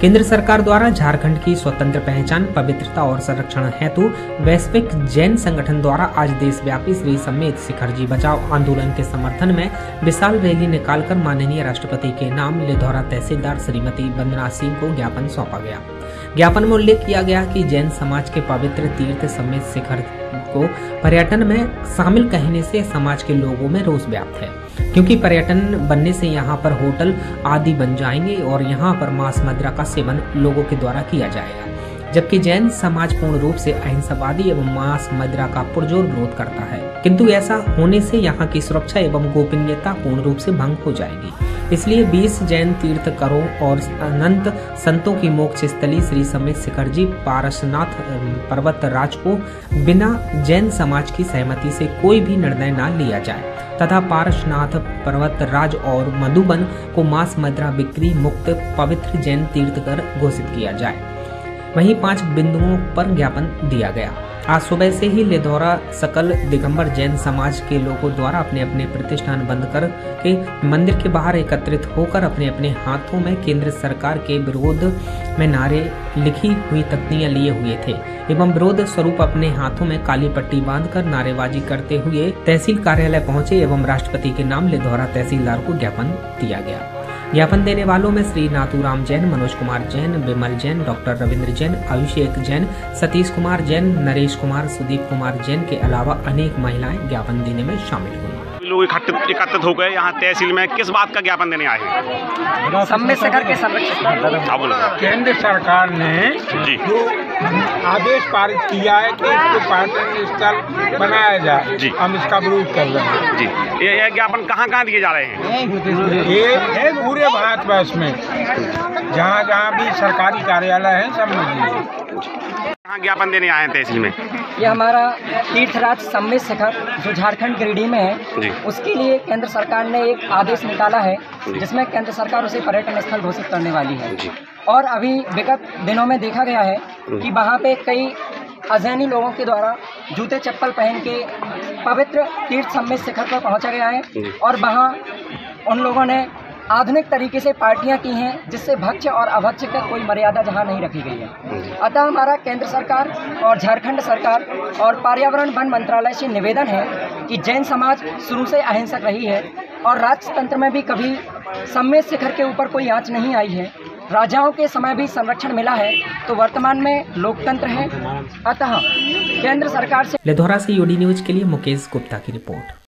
केंद्र सरकार द्वारा झारखंड की स्वतंत्र पहचान, पवित्रता और संरक्षण हेतु वैश्विक जैन संगठन द्वारा आज देशव्यापी श्री समेत शिखर जी बचाओ आंदोलन के समर्थन में विशाल रैली निकालकर माननीय राष्ट्रपति के नाम लिधौरा तहसीलदार श्रीमती वंदना सिंह को ज्ञापन सौंपा गया। ज्ञापन में उल्लेख किया गया कि जैन समाज के पवित्र तीर्थ समेत शिखर को पर्यटन में शामिल कहने से समाज के लोगों में रोष व्याप्त है। क्योंकि पर्यटन बनने से यहाँ पर होटल आदि बन जाएँगे और यहाँ पर मांस मदिरा का सेवन लोगों के द्वारा किया जाएगा। जबकि जैन समाज पूर्ण रूप से अहिंसावादी एवं मांस मदिरा का पुरजोर विरोध करता है। किंतु ऐसा होने से यहाँ की सुरक्षा एवं गोपनीयता पूर्ण रूप से भंग हो जाएगी। इसलिए 20 जैन तीर्थ करो और अनंत संतों की मोक्ष स्थली श्री समेत शिखर जी पारसनाथ पर्वत राज को बिना जैन समाज की सहमति से कोई भी निर्णय न लिया जाए। तथा पारसनाथ पर्वत राज और मधुबन को मांस मदिरा बिक्री मुक्त पवित्र जैन तीर्थ कर घोषित किया जाए। वहीं पाँच बिंदुओं पर ज्ञापन दिया गया। आज सुबह से ही लेधौरा सकल, दिगंबर जैन समाज के लोगों द्वारा अपने अपने प्रतिष्ठान बंद कर के मंदिर के बाहर एकत्रित होकर अपने अपने हाथों में केंद्र सरकार के विरोध में नारे लिखी हुई तख्तियाँ लिए हुए थे एवं विरोध स्वरूप अपने हाथों में काली पट्टी बांधकर नारेबाजी करते हुए तहसील कार्यालय पहुँचे एवं राष्ट्रपति के नाम लेधौरा तहसीलदार को ज्ञापन दिया गया। ज्ञापन देने वालों में श्री नाथूराम जैन मनोज कुमार जैन विमल जैन डॉक्टर रविंद्र जैन अभिषेक जैन सतीश कुमार जैन नरेश कुमार सुदीप कुमार जैन के अलावा अनेक महिलाएँ ज्ञापन देने में शामिल हुई। लोग एकत्रित हो गए यहाँ तहसील में। किस बात का ज्ञापन देने आए हैं? के संरक्षण हाँ केंद्र सरकार ने जी। जो आदेश पारित किया है कि इसको पर्यटन स्थल बनाया जाए। जी। हम इसका विरोध कर रहे हैं। जी। ये ये ज्ञापन कहाँ कहाँ दिए जा रहे हैं? ये पूरे भारतवर्ष में। जहाँ जहाँ भी सरकारी कार्यालय है सब में कहाँ ज्ञापन देने आए हैं तहसील में? ये हमारा तीर्थराज सम्मित शिखर जो झारखंड गिरिडीह में है उसके लिए केंद्र सरकार ने एक आदेश निकाला है जिसमें केंद्र सरकार उसे पर्यटन स्थल घोषित करने वाली है। और अभी विगत दिनों में देखा गया है कि वहाँ पे कई अजैनी लोगों के द्वारा जूते चप्पल पहन के पवित्र तीर्थ सम्मित शिखर पर पहुँचा गया है और वहाँ उन लोगों ने आधुनिक तरीके से पार्टियाँ की हैं जिससे भक्ष्य और अभक्ष्य का कोई मर्यादा जहाँ नहीं रखी गई है। अतः हमारा केंद्र सरकार और झारखंड सरकार और पर्यावरण वन मंत्रालय से निवेदन है कि जैन समाज शुरू से अहिंसक रही है और राजतंत्र में भी कभी सम्मेद शिखर के ऊपर कोई आँच नहीं आई है। राजाओं के समय भी संरक्षण मिला है तो वर्तमान में लोकतंत्र है। अतः केंद्र सरकार से लेधौरा से यूडी न्यूज़ के लिए मुकेश गुप्ता की रिपोर्ट।